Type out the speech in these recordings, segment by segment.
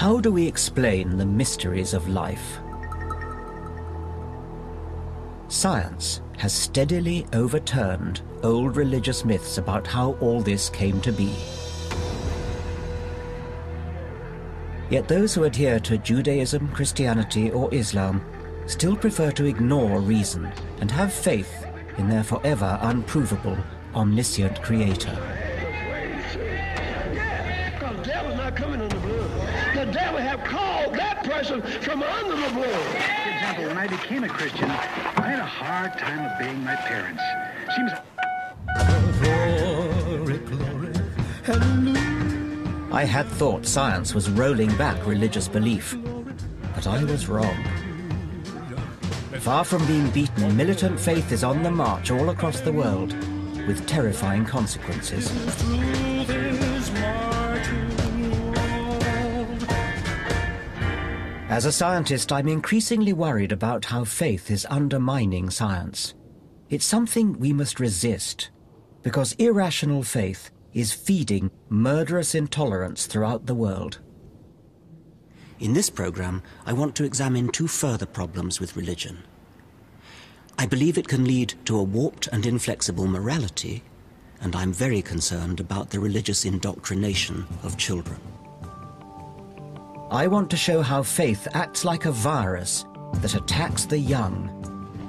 How do we explain the mysteries of life? Science has steadily overturned old religious myths about how all this came to be. Yet those who adhere to Judaism, Christianity, or Islam still prefer to ignore reason and have faith in their forever unprovable, omniscient creator. Person from under the blood. For example, when I became a Christian, I had a hard time obeying my parents. Seems I had thought science was rolling back religious belief, but I was wrong. Far from being beaten, militant faith is on the march all across the world, with terrifying consequences. As a scientist, I'm increasingly worried about how faith is undermining science. It's something we must resist, because irrational faith is feeding murderous intolerance throughout the world. In this program, I want to examine two further problems with religion. I believe it can lead to a warped and inflexible morality, and I'm very concerned about the religious indoctrination of children. I want to show how faith acts like a virus that attacks the young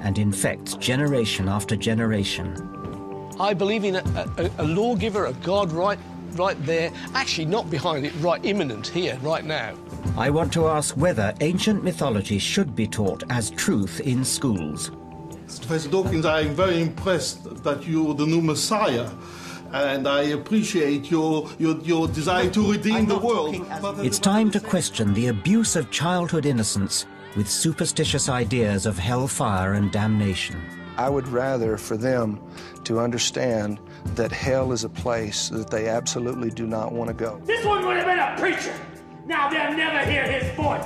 and infects generation after generation. I believe in a, a, a lawgiver, a God right, right there, actually not behind it, right imminent here, right now. I want to ask whether ancient mythology should be taught as truth in schools. Professor Dawkins, I'm very impressed that you're the new Messiah. And I appreciate your, your, your desire to redeem the world. It's time to question the abuse of childhood innocence with superstitious ideas of hellfire and damnation. I would rather for them to understand that hell is a place that they absolutely do not want to go. This one would have been a preacher. Now they'll never hear his voice.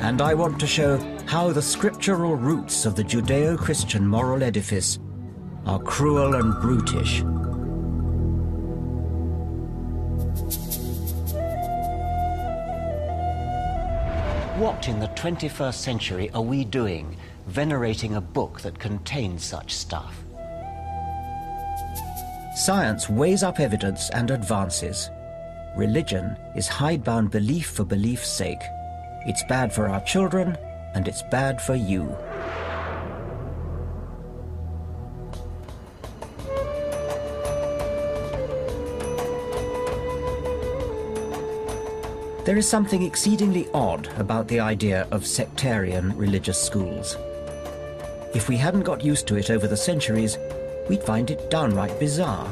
And I want to show how the scriptural roots of the Judeo Christian moral edifice are cruel and brutish. What in the 21st century are we doing venerating a book that contains such stuff? Science weighs up evidence and advances. Religion is hidebound belief for belief's sake. It's bad for our children, and it's bad for you. There is something exceedingly odd about the idea of sectarian religious schools. If we hadn't got used to it over the centuries, we'd find it downright bizarre.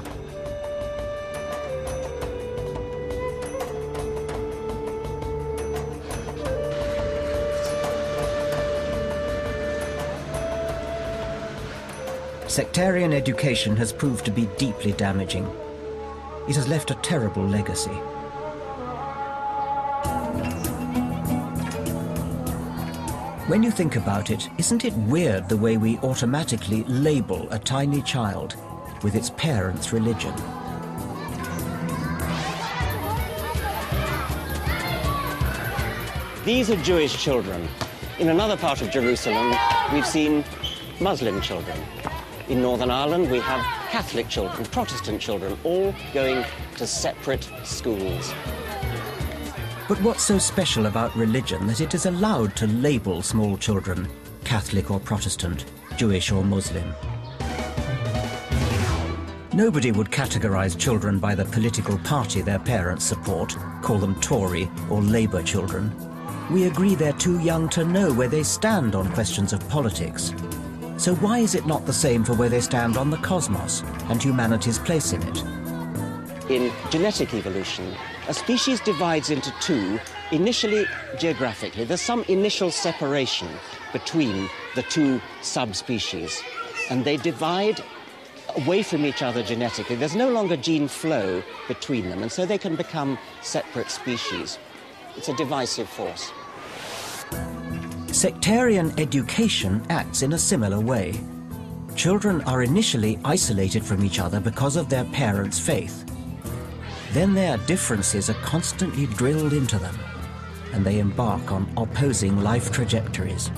Sectarian education has proved to be deeply damaging. It has left a terrible legacy. When you think about it, isn't it weird the way we automatically label a tiny child with its parents' religion? These are Jewish children. In another part of Jerusalem, we've seen Muslim children. In Northern Ireland, we have Catholic children, Protestant children, all going to separate schools. But what's so special about religion that it is allowed to label small children Catholic or Protestant, Jewish or Muslim? Nobody would categorize children by the political party their parents support, call them Tory or Labour children. We agree they're too young to know where they stand on questions of politics. So why is it not the same for where they stand on the cosmos and humanity's place in it? In genetic evolution, a species divides into two, initially geographically. There's some initial separation between the two subspecies, and they divide away from each other genetically. There's no longer gene flow between them, and so they can become separate species. It's a divisive force. Sectarian education acts in a similar way. Children are initially isolated from each other because of their parents' faith. Then their differences are constantly drilled into them, and they embark on opposing life trajectories.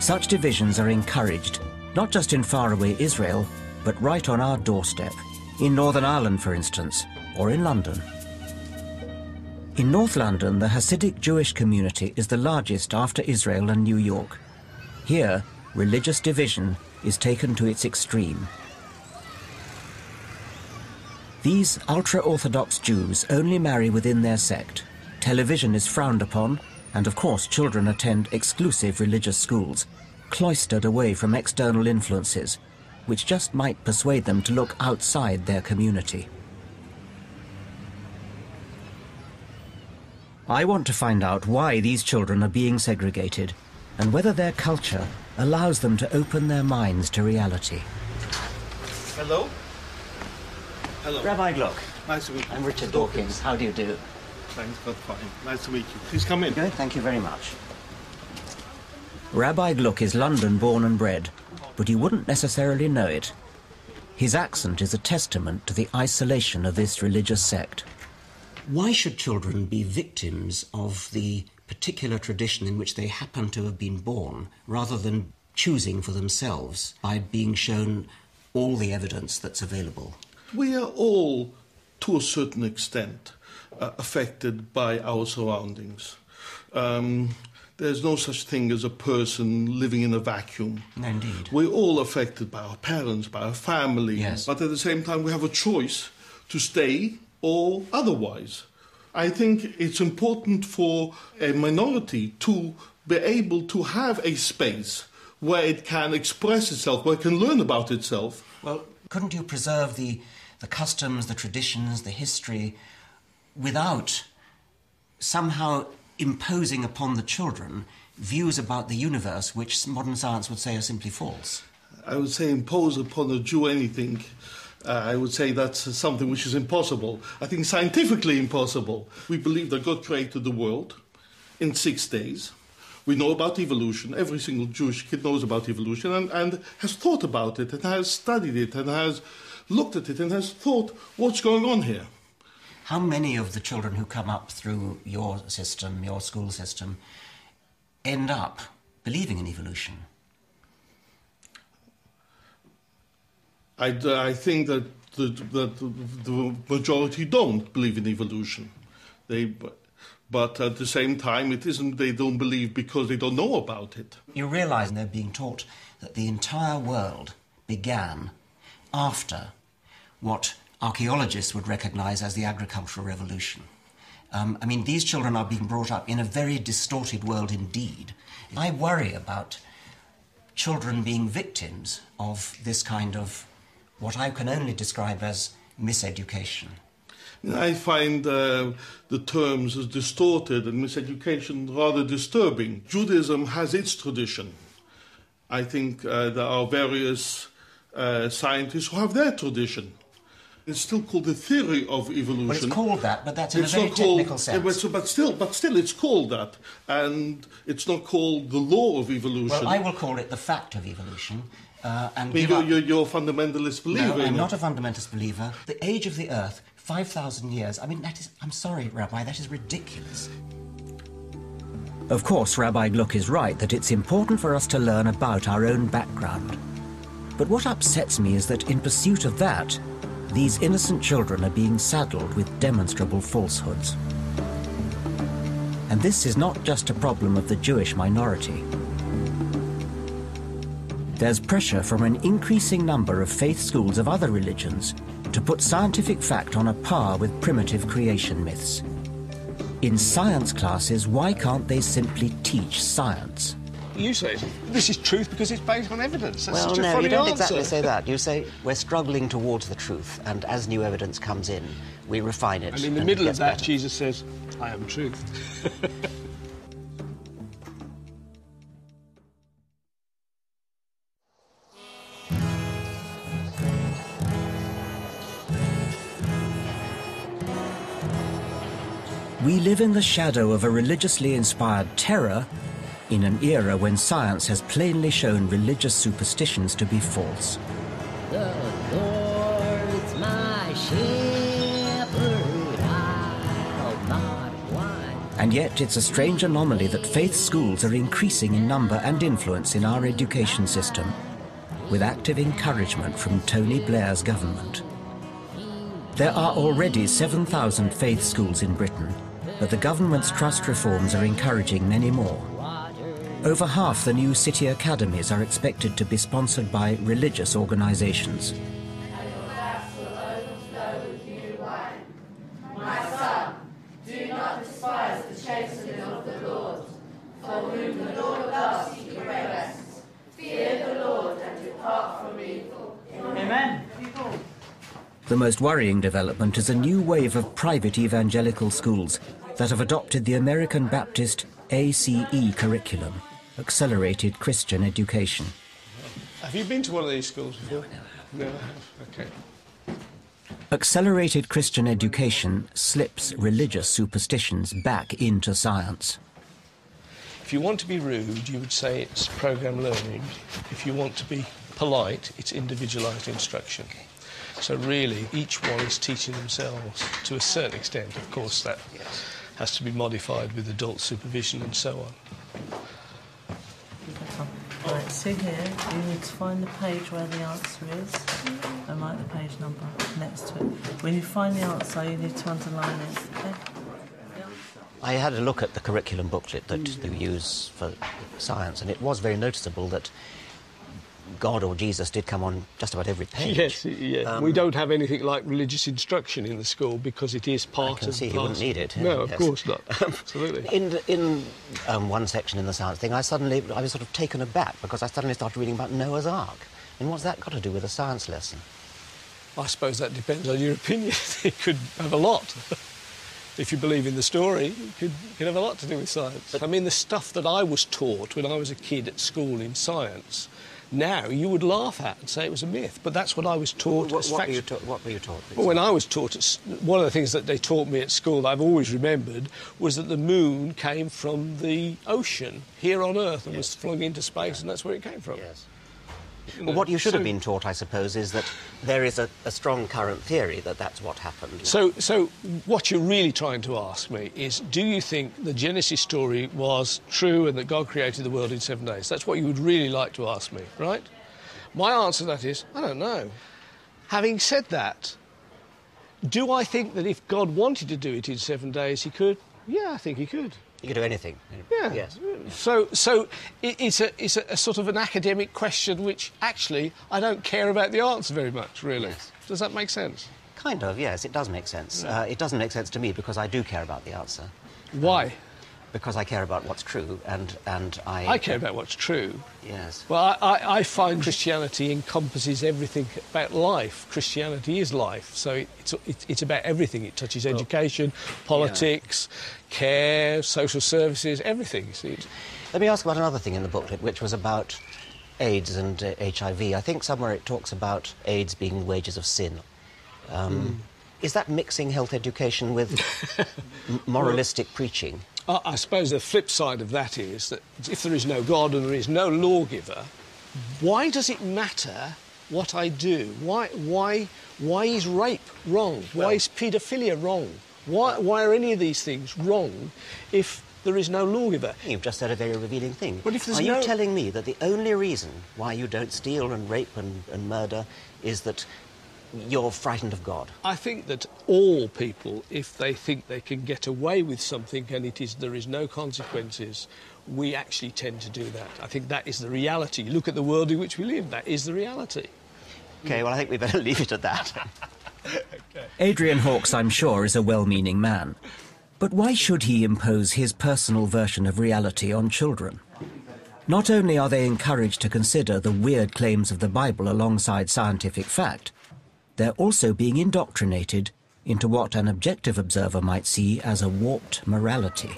Such divisions are encouraged, not just in faraway Israel, but right on our doorstep, in Northern Ireland, for instance, or in London. In North London, the Hasidic Jewish community is the largest after Israel and New York. Here, religious division is taken to its extreme. These ultra-Orthodox Jews only marry within their sect. Television is frowned upon, and of course children attend exclusive religious schools, cloistered away from external influences, which just might persuade them to look outside their community. I want to find out why these children are being segregated and whether their culture allows them to open their minds to reality. Hello? Hello. Rabbi Gluck, Nice to meet you. I'm Richard Dawkins. How do you do? Thanks, but fine. Nice to meet you. Please come in. Good, thank you very much. Rabbi Gluck is London born and bred, but you wouldn't necessarily know it. His accent is a testament to the isolation of this religious sect. Why should children be victims of the particular tradition in which they happen to have been born, rather than choosing for themselves by being shown all the evidence that's available? We are all, to a certain extent, uh, affected by our surroundings. Um, there's no such thing as a person living in a vacuum. Indeed. We're all affected by our parents, by our family. Yes. But at the same time, we have a choice to stay or otherwise. I think it's important for a minority to be able to have a space where it can express itself, where it can learn about itself. Well, couldn't you preserve the, the customs, the traditions, the history without somehow imposing upon the children views about the universe which modern science would say are simply false? I would say impose upon a Jew anything. Uh, I would say that's something which is impossible. I think scientifically impossible. We believe that God created the world in six days. We know about evolution. Every single Jewish kid knows about evolution and, and has thought about it and has studied it and has looked at it and has thought, what's going on here? How many of the children who come up through your system, your school system, end up believing in evolution? I, I think that the, that the majority don't believe in evolution. They, but at the same time, it isn't they don't believe because they don't know about it. You realize they're being taught that the entire world began after what archaeologists would recognize as the agricultural revolution. Um, I mean, these children are being brought up in a very distorted world indeed. I worry about children being victims of this kind of what I can only describe as miseducation. I find uh, the terms as distorted and miseducation rather disturbing. Judaism has its tradition. I think uh, there are various uh, scientists who have their tradition. It's still called the theory of evolution. Well, it's called that, but that's in It's a very called, technical sense. yeah, but, so- but still, but still, it's called that, and it's not called the law of evolution. well, I will call it the fact of evolution. Uh, and you're, you're, you're a fundamentalist believer. No, I'm not a fundamentalist believer. The age of the earth, 5,000 years. I mean, that is, I'm sorry, Rabbi, that is ridiculous. Of course, Rabbi Gluck is right that it's important for us to learn about our own background. But what upsets me is that in pursuit of that, these innocent children are being saddled with demonstrable falsehoods. And this is not just a problem of the Jewish minority. There's pressure from an increasing number of faith schools of other religions to put scientific fact on a par with primitive creation myths. In science classes, why can't they simply teach science? You say this is truth because it's based on evidence. That's well, such a no, funny you don't answer. exactly say that. You say we're struggling towards the truth, and as new evidence comes in, we refine it. And in the it middle of that, better. Jesus says, I am truth. live in the shadow of a religiously inspired terror in an era when science has plainly shown religious superstitions to be false. And yet, it's a strange anomaly that faith schools are increasing in number and influence in our education system, with active encouragement from Tony Blair's government. There are already 7,000 faith schools in Britain, but the government's trust reforms are encouraging many more. Over half the new city academies are expected to be sponsored by religious organizations. The most worrying development is a new wave of private evangelical schools that have adopted the American Baptist ACE curriculum, Accelerated Christian Education. Have you been to one of these schools before? No, I have. Okay. Accelerated Christian Education slips religious superstitions back into science. If you want to be rude, you would say it's program learning. If you want to be polite, it's individualised instruction. So really, each one is teaching themselves to a certain extent. Of course, that has to be modified with adult supervision and so on. Right, so here, you need to find the page where the answer is and write the page number next to it. When you find the answer, you need to underline it. Okay? I had a look at the curriculum booklet that they use for science, and it was very noticeable that God or Jesus did come on just about every page. Yes, yeah. we don't have anything like religious instruction in the school because it is part I can of see the you wouldn't need it. No, of yes. course not. Absolutely. In, in um, one section in the science thing, I suddenly, I was sort of taken aback because I suddenly started reading about Noah's Ark. And what's that got to do with a science lesson? I suppose that depends on your opinion. it could have a lot. if you believe in the story, it could, could have a lot to do with science. I mean, the stuff that I was taught when I was a kid at school in science, now you would laugh at and say it was a myth, but that's what I was taught What, what, were you ta- what were you taught? Well, when I was taught, at, one of the things that they taught me at school that I've always remembered was that the moon came from the ocean here on Earth and was flung into space, and that's where it came from. Yes. Well, what you should have been taught, I suppose, is that there is a, a strong current theory that that's what happened. So, so what you're really trying to ask me is, do you think the Genesis story was true and that God created the world in seven days? That's what you would really like to ask me, right? My answer to that is, I don't know. Having said that, do I think that if God wanted to do it in seven days, he could? Yeah, I think he could. You could do anything. Yeah. Yes. So, so it, it's, a, it's a, sort of an academic question which actually I don't care about the answer very much, really. Yes. Does that make sense? Kind of, yes, it does make sense. Uh, it doesn't make sense to me because I do care about the answer. Why? Because I care about what's true and, and I... I care about what's true. Yes. Well, I, I, I find Christianity encompasses everything about life. Christianity is life, so it, it's, it, it's about everything. It touches education, politics, care, social services, everything. You Let me ask about another thing in the booklet, which was about AIDS and uh, HIV. I think somewhere it talks about AIDS being wages of sin. Um, Is that mixing health education with m- moralistic preaching? I, I suppose the flip side of that is that if there is no God and there is no lawgiver, why does it matter what I do? Why, why, why is rape wrong? Why is paedophilia wrong? Why, why are any of these things wrong if there is no lawgiver? You've just said a very revealing thing. But if there's Are you telling me that the only reason why you don't steal and rape and, and murder is that you're frightened of God? I think that all people, if they think they can get away with something and it is there is no consequences, we actually tend to do that. I think that is the reality. Look at the world in which we live. That is the reality. Okay, well, I think we better leave it at that. Adrian Hawkes, I'm sure, is a well meaning man. But why should he impose his personal version of reality on children? Not only are they encouraged to consider the weird claims of the Bible alongside scientific fact, they're also being indoctrinated into what an objective observer might see as a warped morality.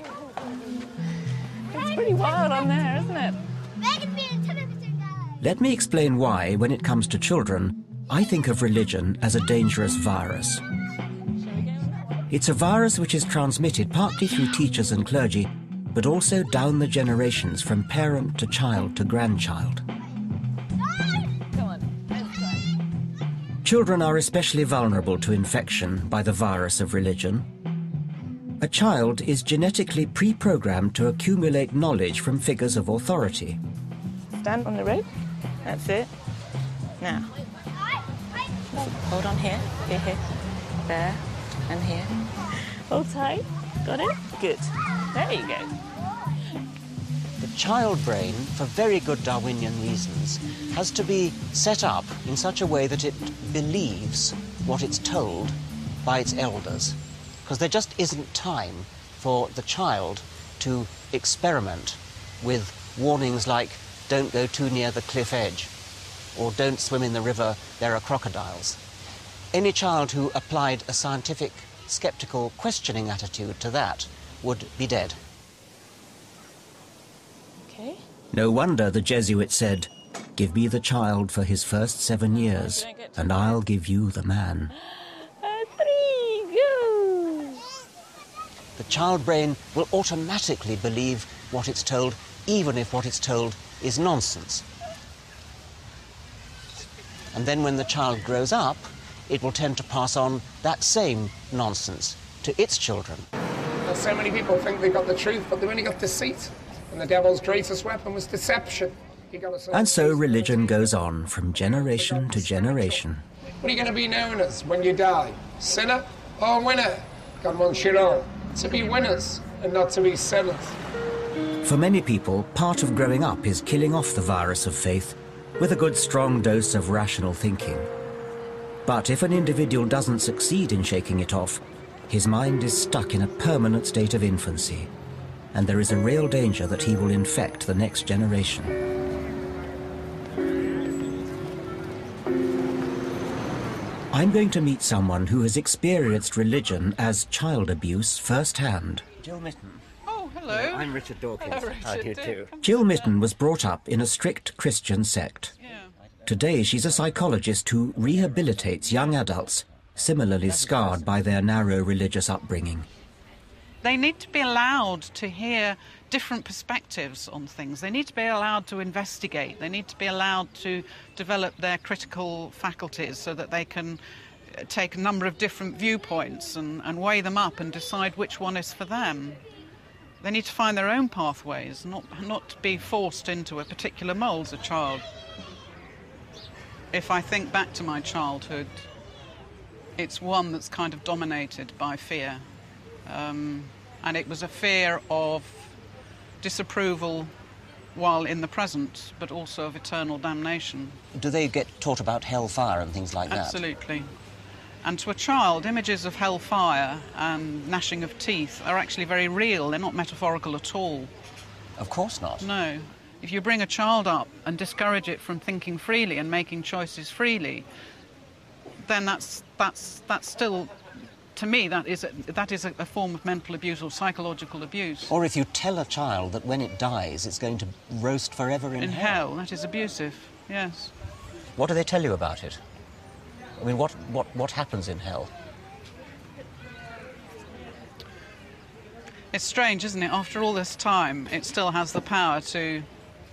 It's pretty wild on there, isn't it? Let me explain why, when it comes to children, I think of religion as a dangerous virus. It's a virus which is transmitted partly through teachers and clergy, but also down the generations from parent to child to grandchild. Children are especially vulnerable to infection by the virus of religion. A child is genetically pre-programmed to accumulate knowledge from figures of authority. Stand on the rope. That's it. Now. Hold on here. Here, here. There. And here. Hold tight. Got it? Good. There you go. Child brain, for very good Darwinian reasons, has to be set up in such a way that it believes what it's told by its elders. Because there just isn't time for the child to experiment with warnings like don't go too near the cliff edge or don't swim in the river, there are crocodiles. Any child who applied a scientific, skeptical, questioning attitude to that would be dead. Okay. No wonder the Jesuit said, Give me the child for his first seven years, and I'll give you the man. three, go. The child brain will automatically believe what it's told, even if what it's told is nonsense. And then when the child grows up, it will tend to pass on that same nonsense to its children. So many people think they've got the truth, but they've only got deceit. And the devil's greatest weapon was deception. He got us And so religion goes on from generation to generation. What are you going to be known as when you die? Sinner or winner? God wants you all to be winners and not to be sinners. For many people, part of growing up is killing off the virus of faith with a good strong dose of rational thinking. But if an individual doesn't succeed in shaking it off, his mind is stuck in a permanent state of infancy, and there is a real danger that he will infect the next generation. I'm going to meet someone who has experienced religion as child abuse firsthand. Jill Mytton. Oh, hello. I'm Richard Dawkins. Hello, How do you do? Jill Mytton was brought up in a strict Christian sect. Yeah. Today, she's a psychologist who rehabilitates young adults similarly scarred by their narrow religious upbringing. They need to be allowed to hear different perspectives on things. They need to be allowed to investigate. They need to be allowed to develop their critical faculties so that they can uh, take a number of different viewpoints and, and weigh them up and decide which one is for them. They need to find their own pathways, not, not be forced into a particular mould as a child. If I think back to my childhood, it's one that's kind of dominated by fear. Um, and it was a fear of disapproval while in the present, but also of eternal damnation. Do they get taught about hellfire and things like that? Absolutely. And to a child, images of hellfire and gnashing of teeth are actually very real. They're not metaphorical at all. Of course not. No. If you bring a child up and discourage it from thinking freely and making choices freely, then that's that's that's still, to me, that is a, that is a, a form of mental abuse or psychological abuse. Or if you tell a child that when it dies it's going to roast forever in, In hell, that is abusive. Yes. What do they tell you about it? I mean, what, what, what happens in hell? It's strange, isn't it? After all this time, it still has the power to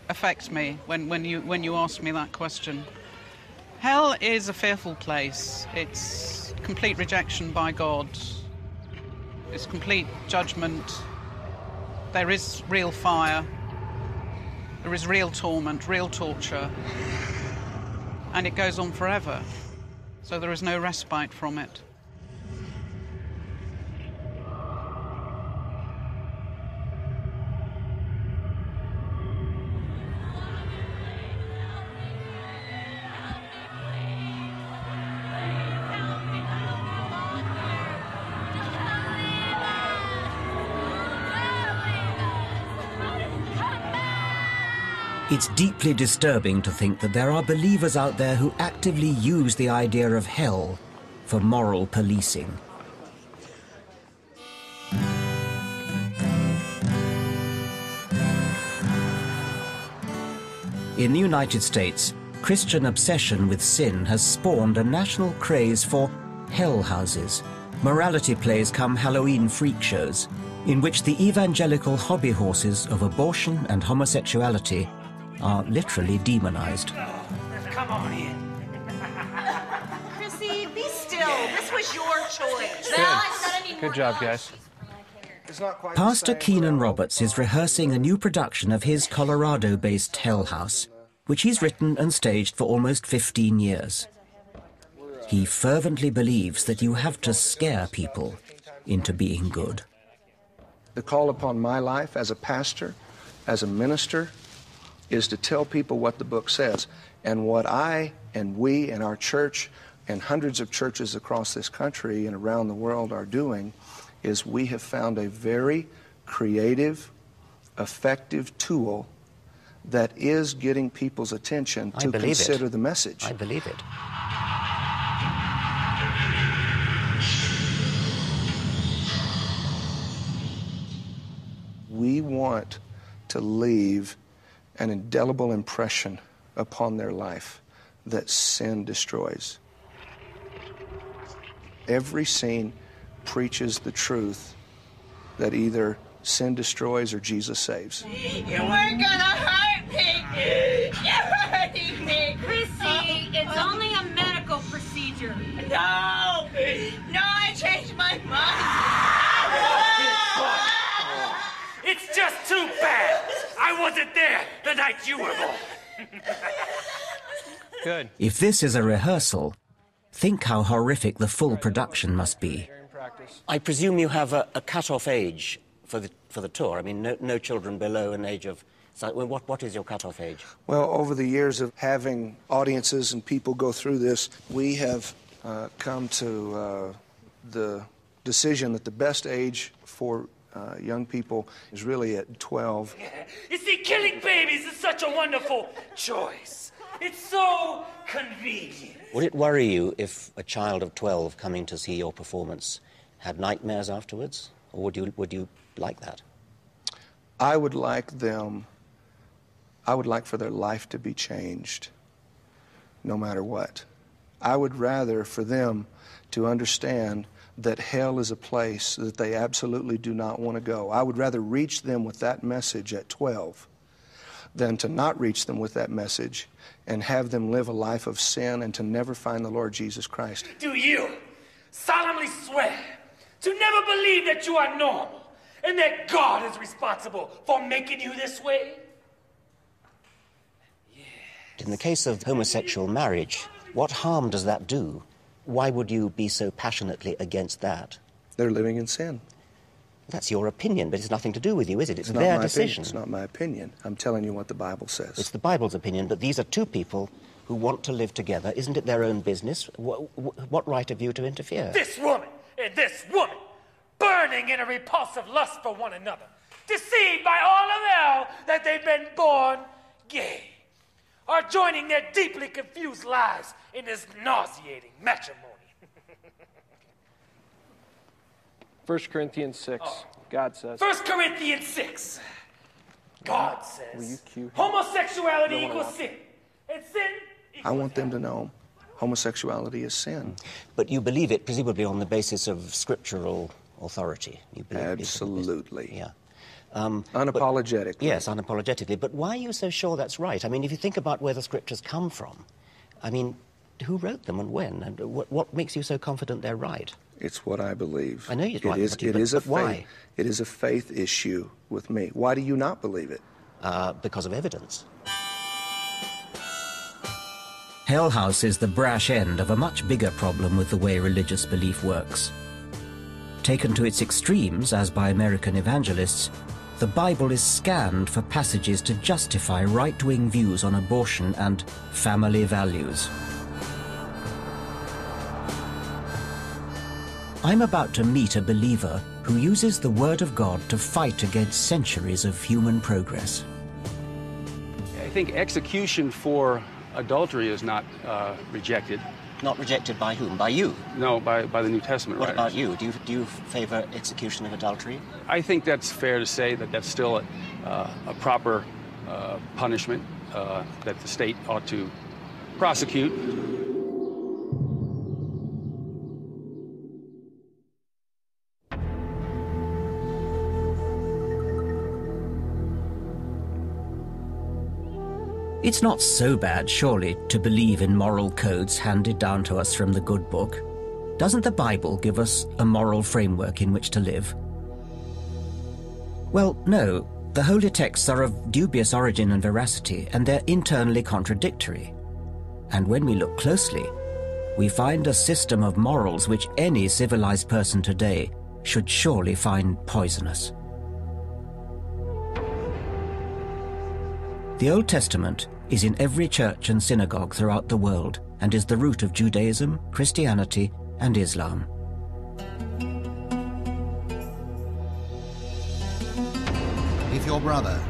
affect me when, when, you, when you ask me that question. Hell is a fearful place. It's complete rejection by God. It's complete judgment. There is real fire. There is real torment, real torture. And it goes on forever. So there is no respite from it. It's deeply disturbing to think that there are believers out there who actively use the idea of hell for moral policing. In the United States, Christian obsession with sin has spawned a national craze for hell houses, morality plays come Halloween freak shows, in which the evangelical hobby horses of abortion and homosexuality are literally demonized. Come on in. Chrissy, be still. This was your choice. Good. Good job, guys. Pastor Keenan uh, Roberts is rehearsing a new production of his Colorado based Hell House, which he's written and staged for almost 15 years. He fervently believes that you have to scare people into being good. The call upon my life as a pastor, as a minister, is to tell people what the book says. And what I and we and our church and hundreds of churches across this country and around the world are doing is we have found a very creative, effective tool that is getting people's attention to consider it. the message. I believe it. We want to leave an indelible impression upon their life that sin destroys. Every scene preaches the truth that either sin destroys or Jesus saves. You weren't gonna hurt me! You're hurting me! Chrissy, uh, it's uh. only a medical procedure. No! No, I changed my mind! It's just too bad. I wasn't there the night you were born. Good. If this is a rehearsal, think how horrific the full production must be. I presume you have a, a cut-off age for the, for the tour. I mean, no, no children below an age of... So, well, what, what is your cut-off age? Well, over the years of having audiences and people go through this, we have uh, come to uh, the decision that the best age for uh, young people is really at 12. You see, killing babies is such a wonderful choice. It's so convenient. Would it worry you if a child of 12 coming to see your performance had nightmares afterwards? Or would you, would you like that? I would like them, I would like for their life to be changed no matter what. I would rather for them to understand that hell is a place that they absolutely do not want to go. I would rather reach them with that message at 12 than to not reach them with that message and have them live a life of sin and to never find the Lord Jesus Christ. Do you solemnly swear to never believe that you are normal and that God is responsible for making you this way? In the case of homosexual marriage, what harm does that do? Why would you be so passionately against that? They're living in sin. That's your opinion, but it's nothing to do with you, is it? It's, It's their decision. Opinion. It's not my opinion. I'm telling you what the Bible says. It's the Bible's opinion, but these are two people who want to live together. Isn't it their own business? What, what right have you to interfere? This woman and this woman, burning in a repulsive lust for one another, deceived by all of hell that they've been born gay, are joining their deeply confused lives in this nauseating matrimony. 1 Corinthians 6, Oh. God says. 1 Corinthians 6. God Will you says cue him? homosexuality Don't equals sin, and sin I want them to know homosexuality is sin. But you believe it presumably on the basis of scriptural authority. You believe it- Absolutely. yeah. Um, Unapologetically. yes, unapologetically. But why are you so sure that's right? I mean, if you think about where the scriptures come from, I mean, who wrote them and when? And what, what makes you so confident they're right? It's what I believe. I know you're It right, is- but you- it but- is a but why? faith. It is a faith issue with me. Why do you not believe it? Uh, because of evidence. Hell House is the brash end of a much bigger problem with the way religious belief works. Taken to its extremes, as by American evangelists, the Bible is scanned for passages to justify right wing views on abortion and family values. I'm about to meet a believer who uses the Word of God to fight against centuries of human progress. I think execution for adultery is not uh, rejected. Not rejected by whom? By you? No, by, by the New Testament What writers. about you? Do you, do you favor execution of adultery? I think that's fair to say that that's still a, uh, a proper uh, punishment uh, that the state ought to prosecute. It's not so bad, surely, to believe in moral codes handed down to us from the good book. Doesn't the Bible give us a moral framework in which to live? Well, no. The holy texts are of dubious origin and veracity, and they're internally contradictory. And when we look closely, we find a system of morals which any civilized person today should surely find poisonous. The Old Testament is in every church and synagogue throughout the world and is the root of Judaism, Christianity, and Islam. If your brother,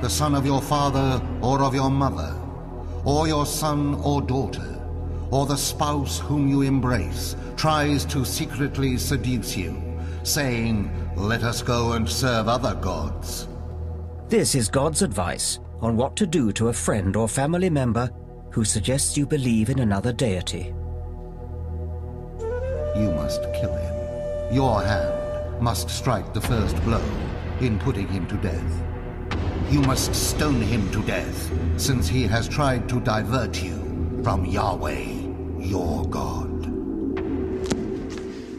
the son of your father or of your mother, or your son or daughter, or the spouse whom you embrace, tries to secretly seduce you, saying, Let us go and serve other gods. This is God's advice on what to do to a friend or family member who suggests you believe in another deity. You must kill him. Your hand must strike the first blow in putting him to death. You must stone him to death, since he has tried to divert you from Yahweh, your God.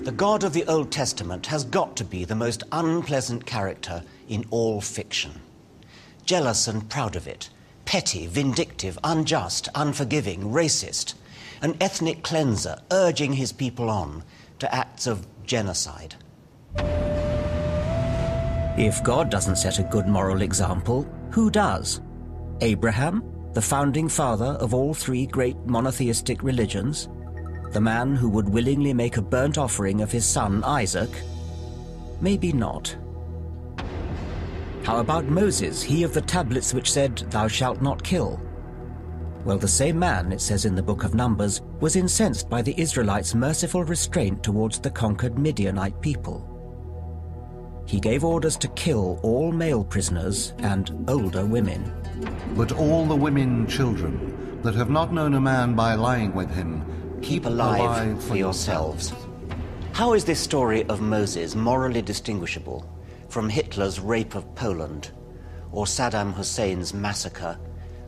The God of the Old Testament has got to be the most unpleasant character in all fiction. Jealous and proud of it, petty, vindictive, unjust, unforgiving, racist, an ethnic cleanser urging his people on to acts of genocide. If God doesn't set a good moral example, who does? Abraham, the founding father of all three great monotheistic religions? The man who would willingly make a burnt offering of his son Isaac? Maybe not. How about Moses, he of the tablets which said, Thou shalt not kill? Well, the same man, it says in the book of Numbers, was incensed by the Israelites' merciful restraint towards the conquered Midianite people he gave orders to kill all male prisoners and older women. But all the women children that have not known a man by lying with him, keep alive, alive for yourselves. How is this story of Moses morally distinguishable from Hitler's rape of Poland or Saddam Hussein's massacre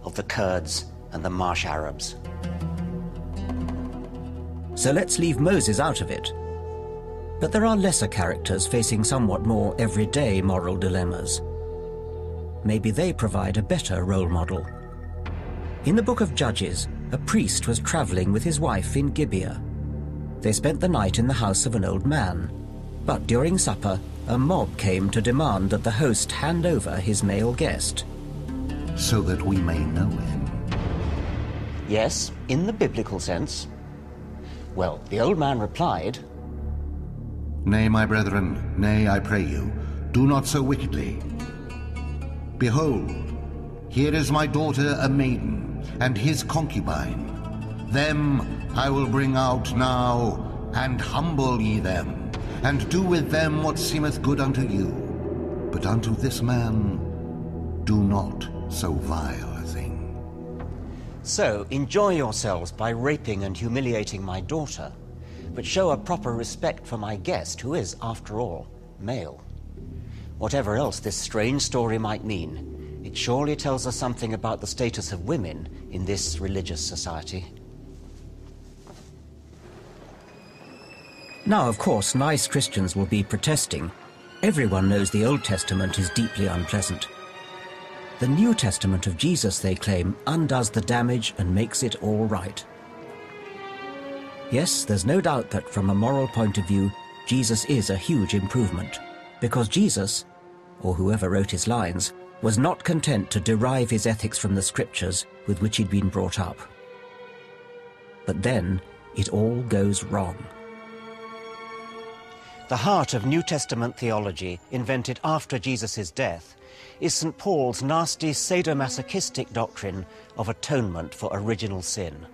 of the Kurds and the Marsh Arabs? So let's leave Moses out of it but there are lesser characters facing somewhat more everyday moral dilemmas. Maybe they provide a better role model. In the book of Judges, a priest was traveling with his wife in Gibeah. They spent the night in the house of an old man, but during supper, a mob came to demand that the host hand over his male guest. So that we may know him. Yes, in the biblical sense. Well, the old man replied, Nay, my brethren, nay, I pray you, do not so wickedly. Behold, here is my daughter a maiden, and his concubine. Them I will bring out now, and humble ye them, and do with them what seemeth good unto you. But unto this man do not so vile a thing. So enjoy yourselves by raping and humiliating my daughter but show a proper respect for my guest, who is, after all, male. Whatever else this strange story might mean, it surely tells us something about the status of women in this religious society. Now, of course, nice Christians will be protesting. Everyone knows the Old Testament is deeply unpleasant. The New Testament of Jesus, they claim, undoes the damage and makes it all right. Yes, there's no doubt that from a moral point of view, Jesus is a huge improvement, because Jesus, or whoever wrote his lines, was not content to derive his ethics from the scriptures with which he'd been brought up. But then it all goes wrong. The heart of New Testament theology, invented after Jesus' death, is St. Paul's nasty sadomasochistic doctrine of atonement for original sin.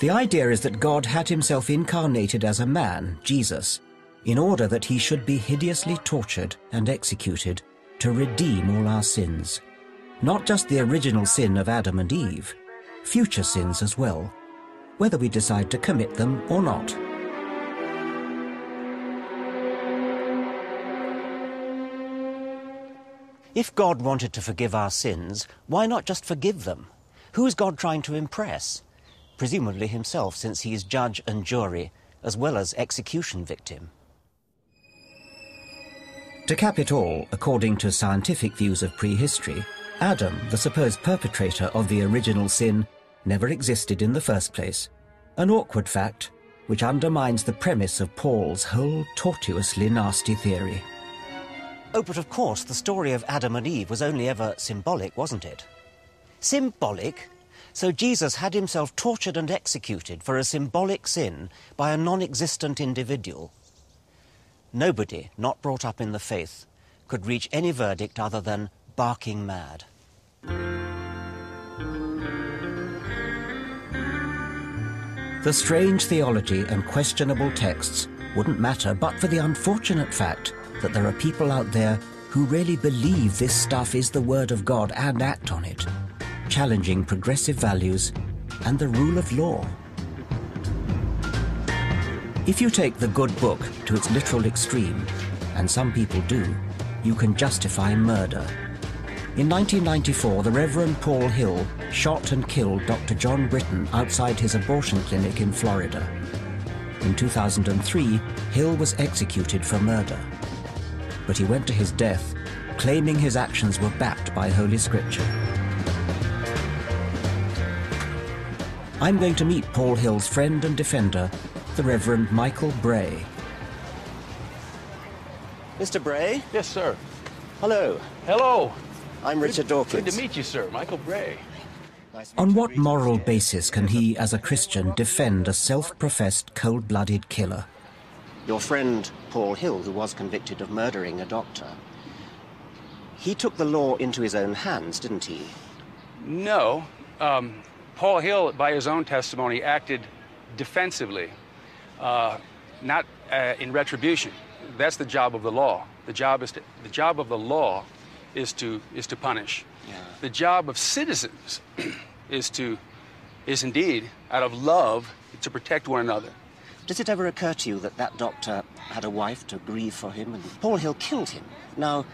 The idea is that God had himself incarnated as a man, Jesus, in order that he should be hideously tortured and executed to redeem all our sins. Not just the original sin of Adam and Eve, future sins as well, whether we decide to commit them or not. If God wanted to forgive our sins, why not just forgive them? Who is God trying to impress? presumably himself, since he is judge and jury, as well as execution victim. To cap it all, according to scientific views of prehistory, Adam, the supposed perpetrator of the original sin, never existed in the first place. An awkward fact which undermines the premise of Paul's whole tortuously nasty theory. Oh, but of course, the story of Adam and Eve was only ever symbolic, wasn't it? Symbolic? So Jesus had himself tortured and executed for a symbolic sin by a non existent individual. Nobody not brought up in the faith could reach any verdict other than barking mad. The strange theology and questionable texts wouldn't matter but for the unfortunate fact that there are people out there who really believe this stuff is the Word of God and act on it, challenging progressive values and the rule of law. If you take the good book to its literal extreme, and some people do, you can justify murder. In 1994, the Reverend Paul Hill shot and killed Dr. John Britton outside his abortion clinic in Florida. In 2003, Hill was executed for murder. But he went to his death claiming his actions were backed by Holy Scripture. I'm going to meet Paul Hill's friend and defender, the Reverend Michael Bray. Mr. Bray? Yes, sir. Hello. Hello. I'm Richard Dawkins. Good to meet you, sir. Michael Bray. On what moral basis can he, as a Christian, defend a self professed cold blooded killer? Your friend Paul Hill, who was convicted of murdering a doctor, he took the law into his own hands, didn't he? No. Um, Paul Hill, by his own testimony, acted defensively, uh, not uh, in retribution. That's the job of the law. The job is to, the job of the law is to is to punish. Yeah. The job of citizens is to is indeed out of love to protect one another. Does it ever occur to you that that doctor had a wife to grieve for him and Paul Hill killed him? Now,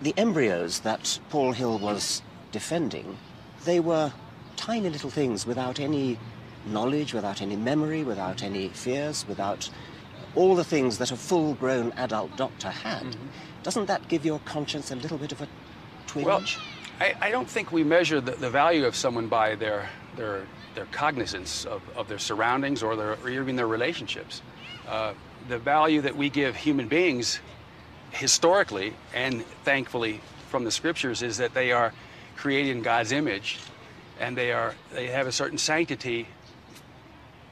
the embryos that Paul Hill was defending, they were tiny little things without any knowledge, without any memory, without any fears, without all the things that a full grown adult doctor had. Mm-hmm. Doesn't that give your conscience a little bit of a twinge? Well, I, I don't think we measure the, the value of someone by their their their cognizance of, of their surroundings or their or even their relationships. Uh, the value that we give human beings historically and thankfully from the scriptures is that they are created in God's image and they are they have a certain sanctity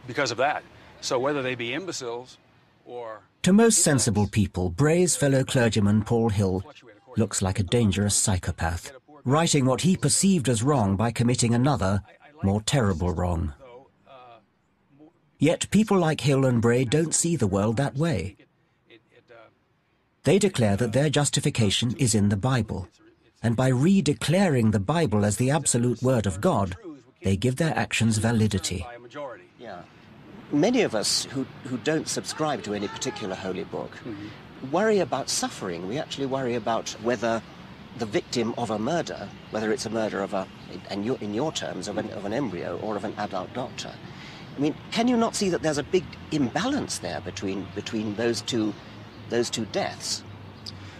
because of that. So whether they be imbeciles or To most sensible people, Bray's fellow clergyman Paul Hill looks like a dangerous psychopath, righting what he perceived as wrong by committing another, more terrible wrong. Yet people like Hill and Bray don't see the world that way. They declare that their justification is in the Bible, and by re-declaring the Bible as the absolute word of God, they give their actions validity. Yeah. Many of us who, who don't subscribe to any particular holy book mm-hmm. worry about suffering. We actually worry about whether the victim of a murder, whether it's a murder of a, in your, in your terms, of an, of an embryo or of an adult doctor. I mean, can you not see that there's a big imbalance there between, between those, two, those two deaths?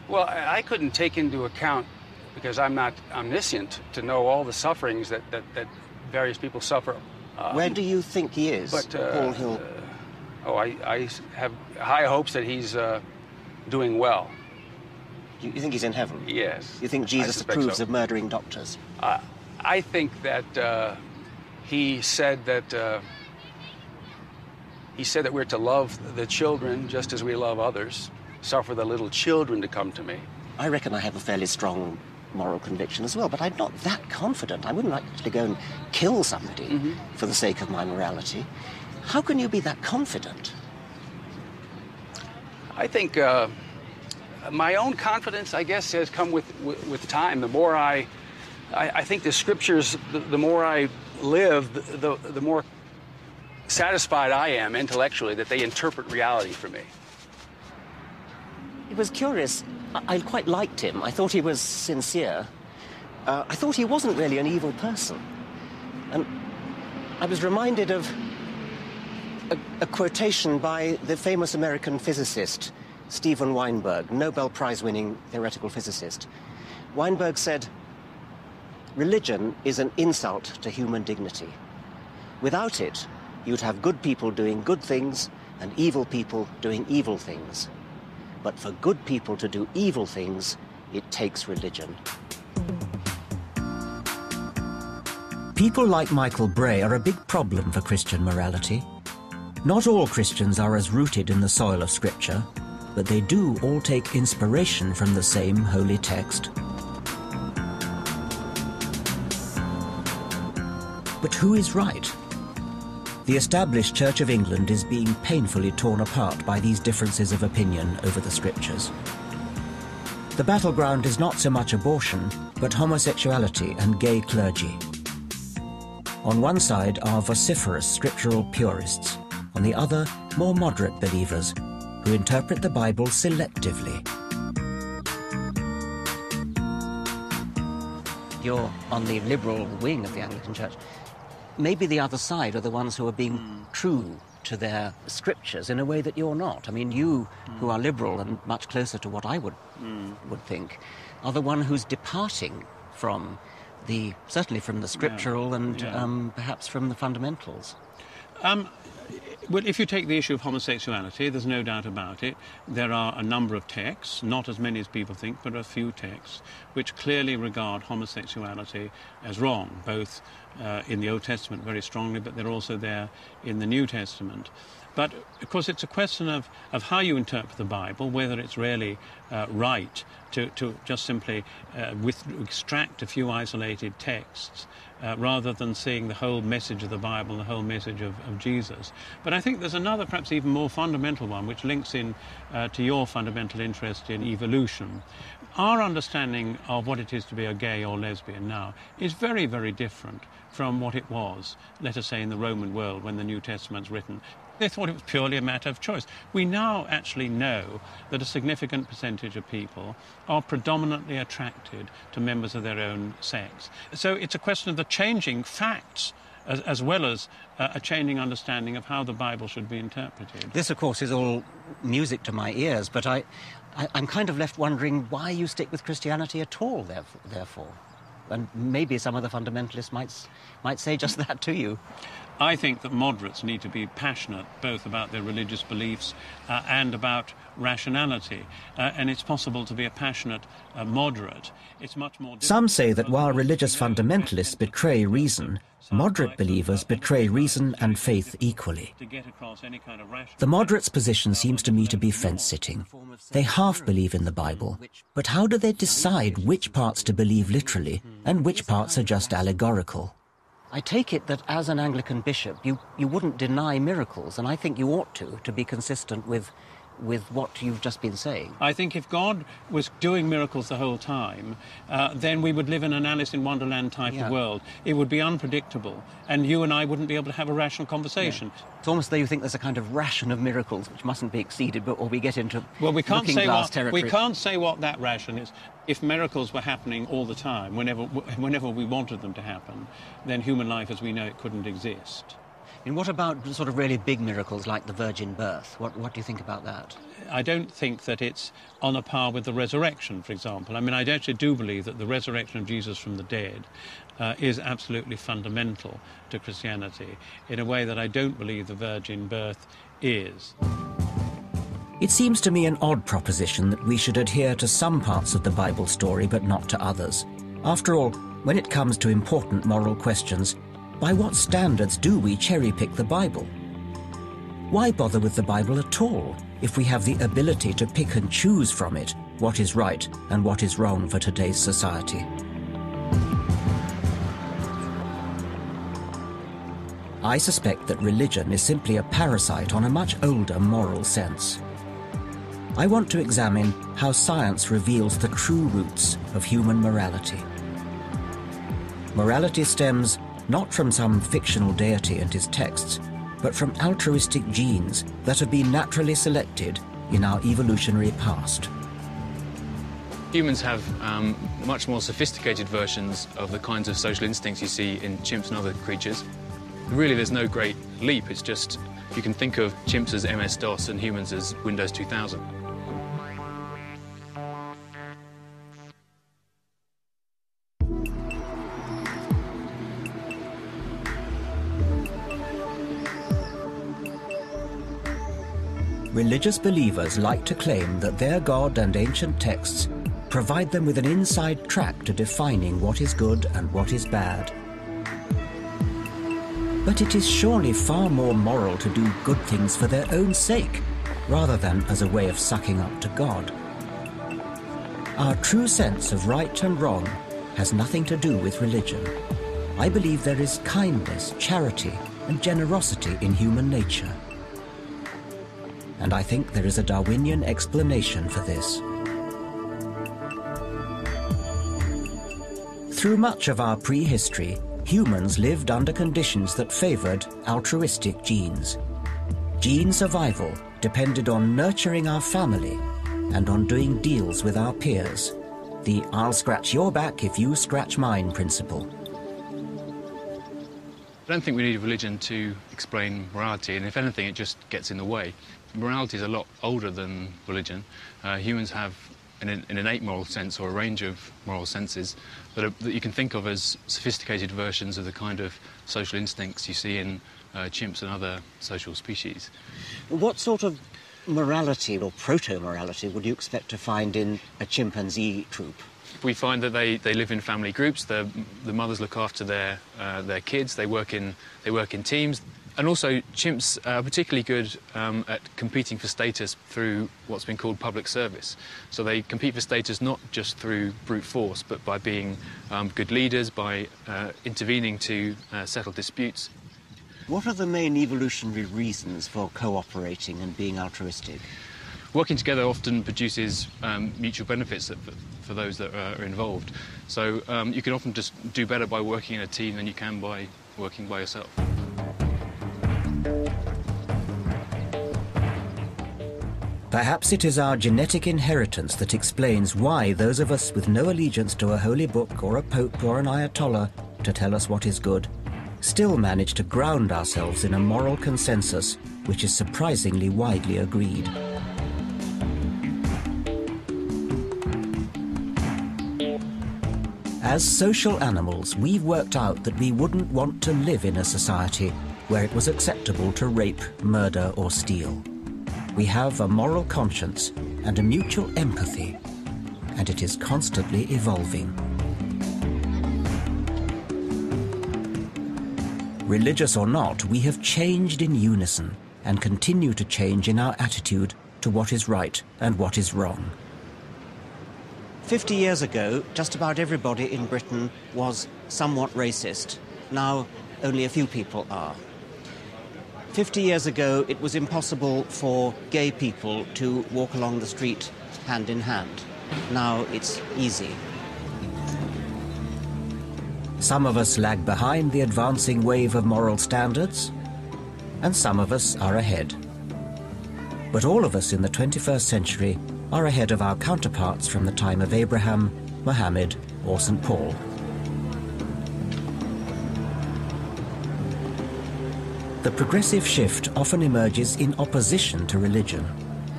Well, I I couldn't take into account, because I'm not omniscient, to know all the sufferings that, that, that various people suffer. Um, Where do you think he is, but, uh, Paul Hill? oh, I, I have high hopes that he's uh, doing well. You, you think he's in heaven? Yes. You think Jesus approves so. of murdering doctors? Uh, I think that uh, he said that uh, he said that we're to love the children just as we love others. Suffer the little children to come to me. I reckon I have a fairly strong moral conviction as well, but I'm not that confident. I wouldn't like to go and kill somebody Mm-hmm. for the sake of my morality. How can you be that confident? I think uh, my own confidence, I guess, has come with, with, with time. The more I, I, I think the scriptures, the, the more I live, the, the, the more satisfied I am intellectually that they interpret reality for me. It was curious. I, I quite liked him. I thought he was sincere. Uh, I thought he wasn't really an evil person. And I was reminded of a, a quotation by the famous American physicist Steven Weinberg, Nobel Prize winning theoretical physicist. Weinberg said, Religion is an insult to human dignity. Without it, you'd have good people doing good things and evil people doing evil things. But for good people to do evil things, it takes religion. People like Michael Bray are a big problem for Christian morality. Not all Christians are as rooted in the soil of Scripture, but they do all take inspiration from the same holy text. But who is right? The established Church of England is being painfully torn apart by these differences of opinion over the Scriptures. The battleground is not so much abortion, but homosexuality and gay clergy. On one side are vociferous scriptural purists, on the other, more moderate believers who interpret the Bible selectively. You're on the liberal wing of the Anglican Church. Maybe the other side are the ones who are being true to their scriptures in a way that you're not. I mean, you, who are liberal and much closer to what I would would think, are the one who's departing from the certainly from the scriptural and yeah. um, perhaps from the fundamentals. Um, well, if you take the issue of homosexuality, there's no doubt about it. There are a number of texts, not as many as people think, but a few texts, which clearly regard homosexuality as wrong, both uh, in the Old Testament very strongly, but they're also there in the New Testament. But of course, it's a question of, of how you interpret the Bible, whether it's really uh, right to, to just simply uh, with, extract a few isolated texts uh, rather than seeing the whole message of the Bible, and the whole message of, of Jesus. But I think there's another, perhaps even more fundamental one, which links in uh, to your fundamental interest in evolution. Our understanding of what it is to be a gay or lesbian now is very, very different from what it was, let us say, in the Roman world when the New Testament's written. They thought it was purely a matter of choice. We now actually know that a significant percentage of people are predominantly attracted to members of their own sex. So it's a question of the changing facts as, as well as uh, a changing understanding of how the Bible should be interpreted. This, of course, is all music to my ears, but I, I, am kind of left wondering why you stick with Christianity at all, therefore. And maybe some of the fundamentalists might, might say just that to you. I think that moderates need to be passionate both about their religious beliefs uh, and about rationality. Uh, and it's possible to be a passionate uh, moderate. It's much more. Some say that while religious fundamentalists betray reason, moderate believers betray reason and faith equally. The moderates' position seems to me to be fence sitting. They half believe in the Bible, but how do they decide which parts to believe literally and which parts are just allegorical? I take it that as an Anglican bishop, you, you wouldn't deny miracles, and I think you ought to, to be consistent with, with what you've just been saying. I think if God was doing miracles the whole time, uh, then we would live in an Alice in Wonderland type Yeah. of world. It would be unpredictable, and you and I wouldn't be able to have a rational conversation. It's almost though you think there's a kind of ration of miracles which mustn't be exceeded, but or we get into Well, we can't say what territory. we can't say what that ration is. If miracles were happening all the time, whenever whenever we wanted them to happen, then human life as we know it couldn't exist. And what about sort of really big miracles like the virgin birth? What, what do you think about that? I don't think that it's on a par with the resurrection, for example. I mean, I actually do believe that the resurrection of Jesus from the dead uh, is absolutely fundamental to Christianity in a way that I don't believe the virgin birth is. It seems to me an odd proposition that we should adhere to some parts of the Bible story but not to others. After all, when it comes to important moral questions, by what standards do we cherry pick the Bible? Why bother with the Bible at all if we have the ability to pick and choose from it what is right and what is wrong for today's society? I suspect that religion is simply a parasite on a much older moral sense. I want to examine how science reveals the true roots of human morality. Morality stems not from some fictional deity and his texts, but from altruistic genes that have been naturally selected in our evolutionary past. Humans have um, much more sophisticated versions of the kinds of social instincts you see in chimps and other creatures. Really, there's no great leap. It's just you can think of chimps as MS-DOS and humans as Windows 2000. Religious believers like to claim that their God and ancient texts provide them with an inside track to defining what is good and what is bad. But it is surely far more moral to do good things for their own sake, rather than as a way of sucking up to God. Our true sense of right and wrong has nothing to do with religion. I believe there is kindness, charity, and generosity in human nature. And I think there is a Darwinian explanation for this. Through much of our prehistory, humans lived under conditions that favored altruistic genes. Gene survival depended on nurturing our family and on doing deals with our peers. The I'll scratch your back if you scratch mine principle. I don't think we need religion to explain morality, and if anything, it just gets in the way. Morality is a lot older than religion. Uh, humans have an, an, innate moral sense or a range of moral senses that, are, that, you can think of as sophisticated versions of the kind of social instincts you see in uh, chimps and other social species. What sort of morality or proto-morality would you expect to find in a chimpanzee troop? We find that they, they live in family groups. The, the mothers look after their, uh, their kids. They work, in, they work in teams. And also, chimps are particularly good um, at competing for status through what's been called public service. So they compete for status not just through brute force, but by being um, good leaders, by uh, intervening to uh, settle disputes. What are the main evolutionary reasons for cooperating and being altruistic? Working together often produces um, mutual benefits for those that are involved. So um, you can often just do better by working in a team than you can by working by yourself. Perhaps it is our genetic inheritance that explains why those of us with no allegiance to a holy book or a pope or an ayatollah to tell us what is good still manage to ground ourselves in a moral consensus which is surprisingly widely agreed. As social animals, we've worked out that we wouldn't want to live in a society where it was acceptable to rape, murder, or steal. We have a moral conscience and a mutual empathy, and it is constantly evolving. Religious or not, we have changed in unison and continue to change in our attitude to what is right and what is wrong. Fifty years ago, just about everybody in Britain was somewhat racist. Now, only a few people are. 50 years ago, it was impossible for gay people to walk along the street hand in hand. Now it's easy. Some of us lag behind the advancing wave of moral standards, and some of us are ahead. But all of us in the 21st century are ahead of our counterparts from the time of Abraham, Mohammed, or St. Paul. The progressive shift often emerges in opposition to religion.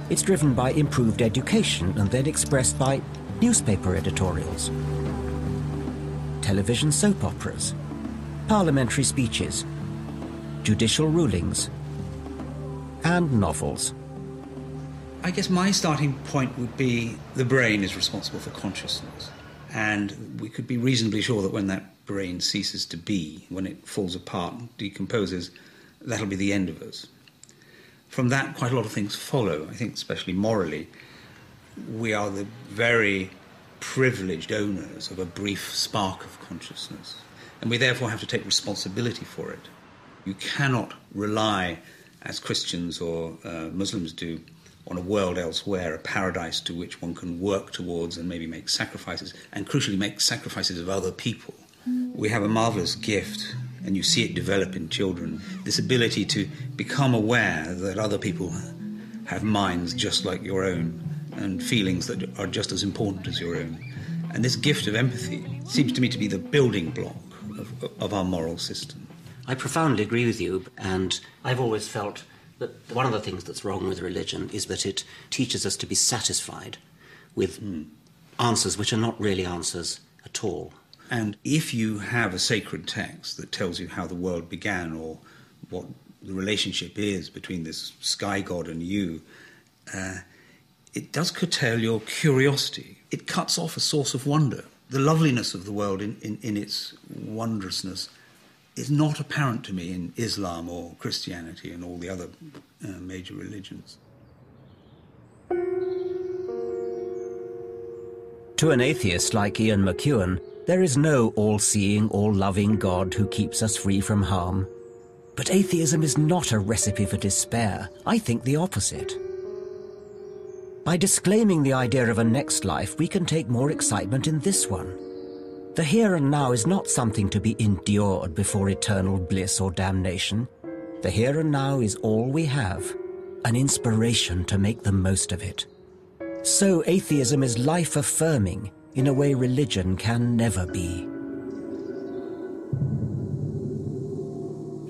It's driven by improved education and then expressed by newspaper editorials, television soap operas, parliamentary speeches, judicial rulings, and novels. I guess my starting point would be the brain is responsible for consciousness. And we could be reasonably sure that when that brain ceases to be, when it falls apart, and decomposes, that'll be the end of us. From that, quite a lot of things follow. I think, especially morally, we are the very privileged owners of a brief spark of consciousness, and we therefore have to take responsibility for it. You cannot rely, as Christians or uh, Muslims do, on a world elsewhere, a paradise to which one can work towards and maybe make sacrifices, and crucially, make sacrifices of other people. We have a marvelous gift and you see it develop in children this ability to become aware that other people have minds just like your own and feelings that are just as important as your own. And this gift of empathy seems to me to be the building block of, of our moral system. I profoundly agree with you, and I've always felt that one of the things that's wrong with religion is that it teaches us to be satisfied with mm. answers which are not really answers at all. And if you have a sacred text that tells you how the world began or what the relationship is between this sky god and you, uh, it does curtail your curiosity. It cuts off a source of wonder. The loveliness of the world in, in, in its wondrousness is not apparent to me in Islam or Christianity and all the other uh, major religions. To an atheist like Ian McEwan, there is no all seeing, all loving God who keeps us free from harm. But atheism is not a recipe for despair. I think the opposite. By disclaiming the idea of a next life, we can take more excitement in this one. The here and now is not something to be endured before eternal bliss or damnation. The here and now is all we have, an inspiration to make the most of it. So atheism is life affirming in a way religion can never be.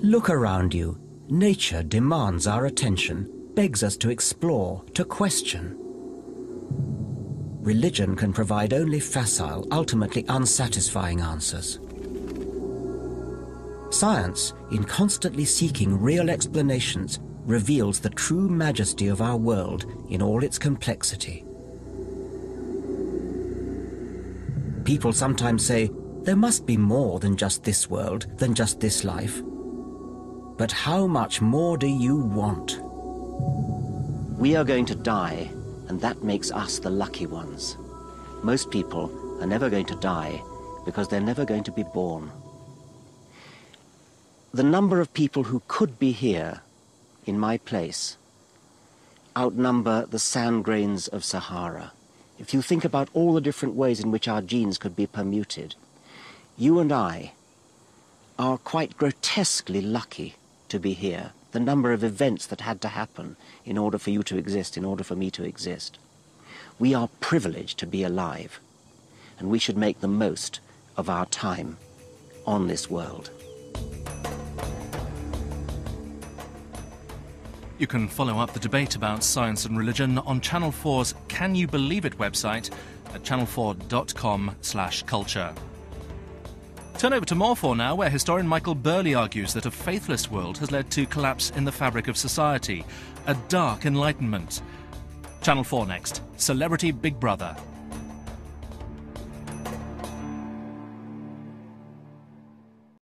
Look around you. Nature demands our attention, begs us to explore, to question. Religion can provide only facile, ultimately unsatisfying answers. Science, in constantly seeking real explanations, reveals the true majesty of our world in all its complexity. People sometimes say, there must be more than just this world, than just this life. But how much more do you want? We are going to die, and that makes us the lucky ones. Most people are never going to die because they're never going to be born. The number of people who could be here, in my place, outnumber the sand grains of Sahara. If you think about all the different ways in which our genes could be permuted, you and I are quite grotesquely lucky to be here. The number of events that had to happen in order for you to exist, in order for me to exist. We are privileged to be alive, and we should make the most of our time on this world. You can follow up the debate about science and religion on Channel 4's Can You Believe It website at channel4.com slash culture. Turn over to More4 now, where historian Michael Burleigh argues that a faithless world has led to collapse in the fabric of society, a dark enlightenment. Channel 4 next, Celebrity Big Brother.